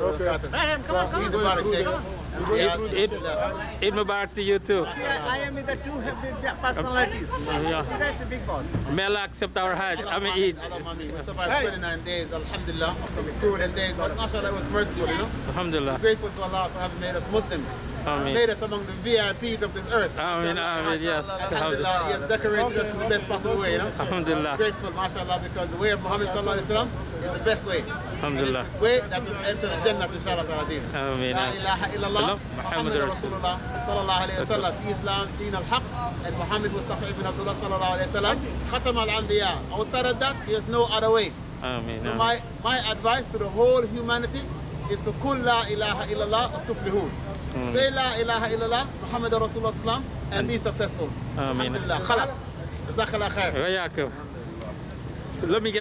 Okay. Rahim, come on, come Eid. Mubarak, Sheikh. Eid, Eid Mubarak to you too. See, I, I am with the two big personalities. Uh, yeah. See that, the big boss. May Allah accept our Hajj. I mean Eid. We survived 29 days, alhamdulillah, of some cruel days, but mashallah, it was merciful, you know. Alhamdulillah. Grateful to Allah for having made us Muslims. Ameen. Made us among the VIPs of this earth. Amen, Mashallah. amen, yes. Alhamdulillah, he has decorated us in the best possible way, you know. Alhamdulillah. Grateful, mashallah, because the way of Muhammad sallallahu alaihi wasallam is the best way. الحمد لله. وامسى الجنة إن شاء الله عبد العزيز آمين. لا إله إلا الله. محمد رسول الله. صلى الله عليه وسلم. في إسلام دين الحق. محمد مصطفى بن عبد الله صلى الله عليه وسلم. ختم الأنبياء. أو سردت that there's no other way. آمين so my, my advice to the whole humanity is to كل لا إله إلا الله وتفلحون say لا إله إلا الله محمد رسول الله صلى الله عليه وسلم and be successful. آمين الحمد لله خلاص جزاك الله خير وياكم Let me get